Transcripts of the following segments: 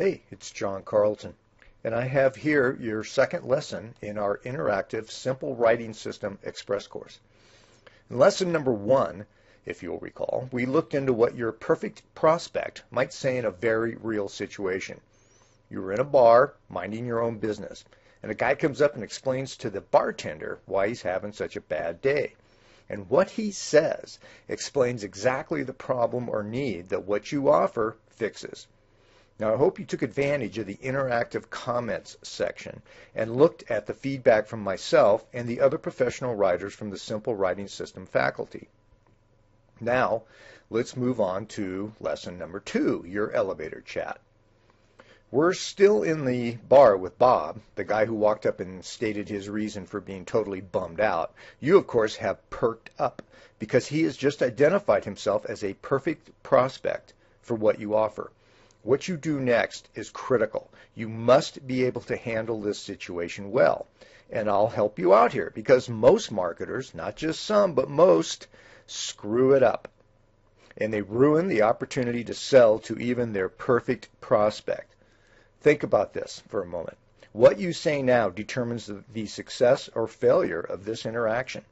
Hey, it's John Carlton, and I have here your second lesson in our interactive Simple Writing System Express course. In lesson number one, if you'll recall, we looked into what your perfect prospect might say in a very real situation. You were in a bar, minding your own business, and a guy comes up and explains to the bartender why he's having such a bad day. And what he says explains exactly the problem or need that what you offer fixes. Now, I hope you took advantage of the interactive comments section and looked at the feedback from myself and the other professional writers from the Simple Writing System faculty. Now, let's move on to lesson number two, your elevator chat. We're still in the bar with Bob, the guy who walked up and stated his reason for being totally bummed out. You, of course, have perked up because he has just identified himself as a perfect prospect for what you offer. What you do next is critical. You must be able to handle this situation well. And I'll help you out here because most marketers, not just some, but most, screw it up. And they ruin the opportunity to sell to even their perfect prospect. Think about this for a moment. What you say now determines the, the success or failure of this interaction.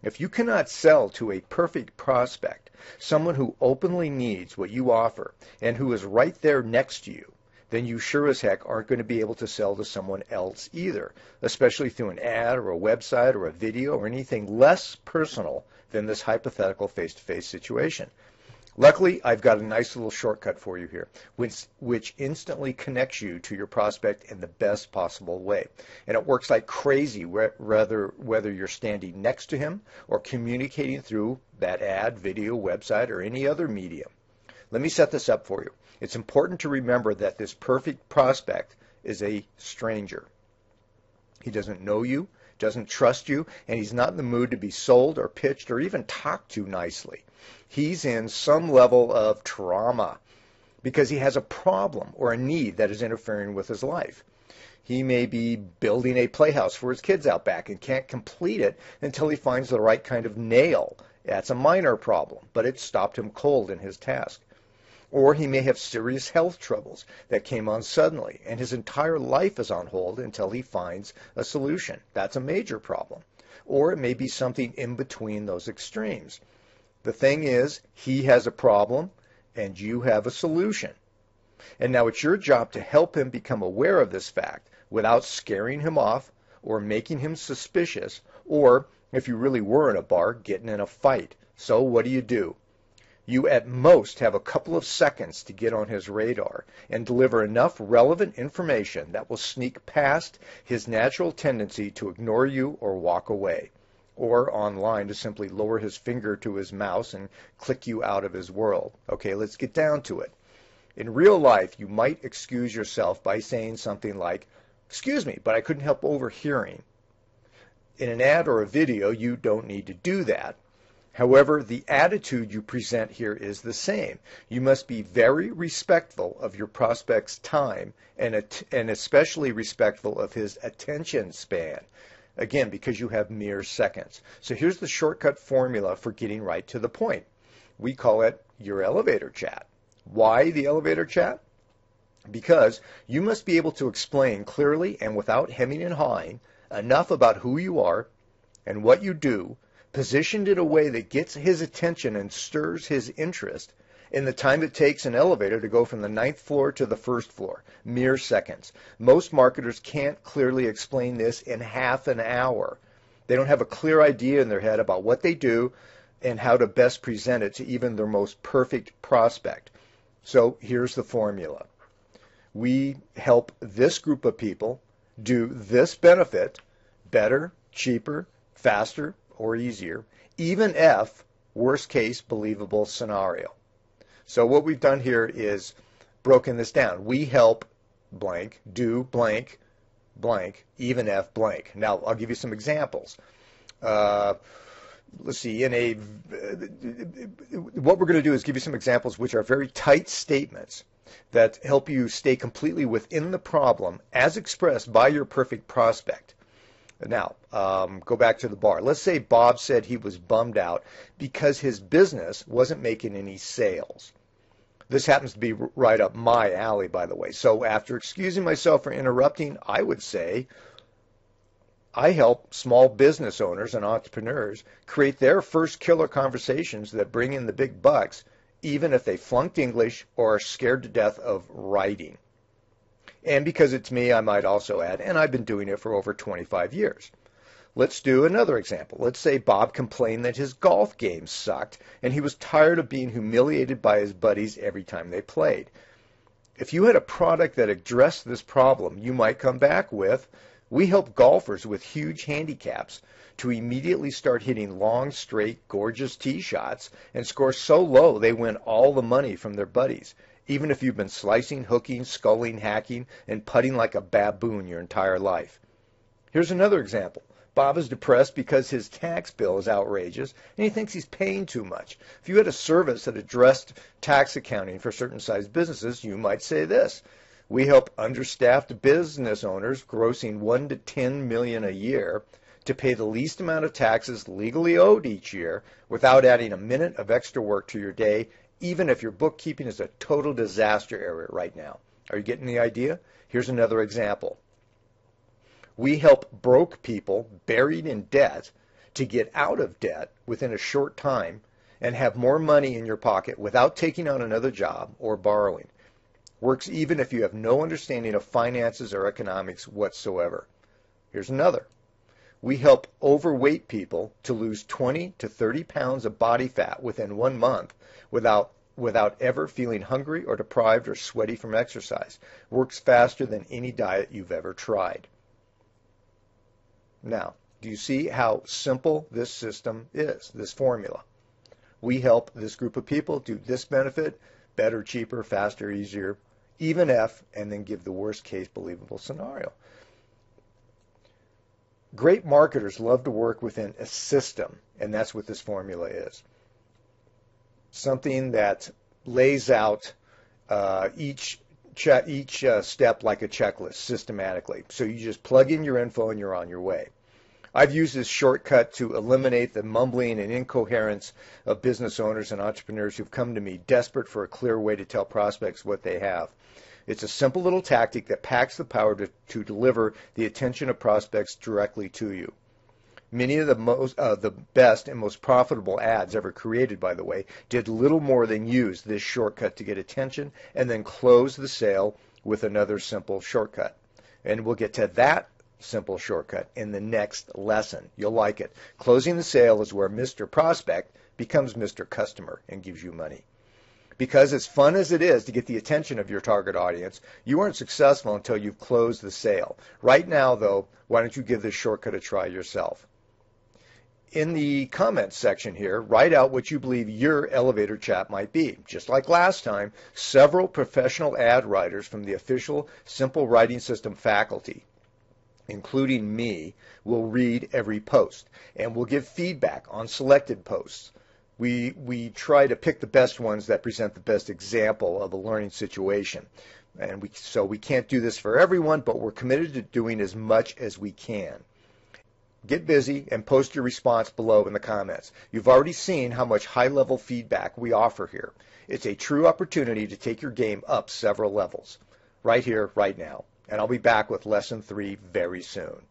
If you cannot sell to a perfect prospect, someone who openly needs what you offer and who is right there next to you, then you sure as heck aren't going to be able to sell to someone else either, especially through an ad or a website or a video or anything less personal than this hypothetical face to face situation. Luckily, I've got a nice little shortcut for you here, which, which instantly connects you to your prospect in the best possible way. And it works like crazy, whether, whether you're standing next to him or communicating through that ad, video, website, or any other medium. Let me set this up for you. It's important to remember that this perfect prospect is a stranger. He doesn't know you, doesn't trust you, and he's not in the mood to be sold or pitched or even talked to nicely he's in some level of trauma because he has a problem or a need that is interfering with his life. He may be building a playhouse for his kids out back and can't complete it until he finds the right kind of nail. That's a minor problem, but it stopped him cold in his task. Or he may have serious health troubles that came on suddenly, and his entire life is on hold until he finds a solution. That's a major problem. Or it may be something in between those extremes. The thing is, he has a problem and you have a solution. And now it's your job to help him become aware of this fact without scaring him off or making him suspicious or, if you really were in a bar, getting in a fight. So what do you do? You at most have a couple of seconds to get on his radar and deliver enough relevant information that will sneak past his natural tendency to ignore you or walk away or online to simply lower his finger to his mouse and click you out of his world. Okay, let's get down to it. In real life, you might excuse yourself by saying something like, Excuse me, but I couldn't help overhearing. In an ad or a video, you don't need to do that. However, the attitude you present here is the same. You must be very respectful of your prospect's time and, and especially respectful of his attention span. Again, because you have mere seconds. So here's the shortcut formula for getting right to the point. We call it your elevator chat. Why the elevator chat? Because you must be able to explain clearly and without hemming and hawing enough about who you are and what you do, positioned in a way that gets his attention and stirs his interest, in the time it takes an elevator to go from the ninth floor to the first floor, mere seconds. Most marketers can't clearly explain this in half an hour. They don't have a clear idea in their head about what they do and how to best present it to even their most perfect prospect. So here's the formula. We help this group of people do this benefit better, cheaper, faster, or easier, even if worst case believable scenario. So what we've done here is broken this down. We help blank do blank blank even if blank. Now I'll give you some examples. Uh, let's see. In a what we're going to do is give you some examples which are very tight statements that help you stay completely within the problem as expressed by your perfect prospect. Now, um, go back to the bar. Let's say Bob said he was bummed out because his business wasn't making any sales. This happens to be right up my alley, by the way. So after excusing myself for interrupting, I would say I help small business owners and entrepreneurs create their first killer conversations that bring in the big bucks, even if they flunked English or are scared to death of writing. And because it's me, I might also add, and I've been doing it for over 25 years. Let's do another example. Let's say Bob complained that his golf game sucked and he was tired of being humiliated by his buddies every time they played. If you had a product that addressed this problem, you might come back with, we help golfers with huge handicaps to immediately start hitting long, straight, gorgeous tee shots and score so low they win all the money from their buddies, even if you've been slicing, hooking, sculling, hacking, and putting like a baboon your entire life. Here's another example. Bob is depressed because his tax bill is outrageous and he thinks he's paying too much. If you had a service that addressed tax accounting for certain sized businesses, you might say this. We help understaffed business owners grossing 1 to 10 million a year to pay the least amount of taxes legally owed each year without adding a minute of extra work to your day, even if your bookkeeping is a total disaster area right now. Are you getting the idea? Here's another example. We help broke people buried in debt to get out of debt within a short time and have more money in your pocket without taking on another job or borrowing. Works even if you have no understanding of finances or economics whatsoever. Here's another. We help overweight people to lose 20 to 30 pounds of body fat within one month without without ever feeling hungry or deprived or sweaty from exercise. Works faster than any diet you've ever tried. Now, do you see how simple this system is, this formula? We help this group of people do this benefit better, cheaper, faster, easier, even if, and then give the worst case believable scenario. Great marketers love to work within a system, and that's what this formula is. Something that lays out uh, each each uh, step like a checklist systematically. So you just plug in your info and you're on your way. I've used this shortcut to eliminate the mumbling and incoherence of business owners and entrepreneurs who've come to me desperate for a clear way to tell prospects what they have. It's a simple little tactic that packs the power to, to deliver the attention of prospects directly to you. Many of the most, uh, the best and most profitable ads ever created, by the way, did little more than use this shortcut to get attention and then close the sale with another simple shortcut. And we'll get to that simple shortcut in the next lesson. You'll like it. Closing the sale is where Mr. Prospect becomes Mr. Customer and gives you money. Because as fun as it is to get the attention of your target audience, you aren't successful until you've closed the sale. Right now, though, why don't you give this shortcut a try yourself? in the comments section here, write out what you believe your elevator chat might be. Just like last time, several professional ad writers from the official Simple Writing System faculty, including me, will read every post and will give feedback on selected posts. We, we try to pick the best ones that present the best example of a learning situation. And we, so we can't do this for everyone, but we're committed to doing as much as we can. Get busy and post your response below in the comments. You've already seen how much high-level feedback we offer here. It's a true opportunity to take your game up several levels. Right here, right now. And I'll be back with lesson three very soon.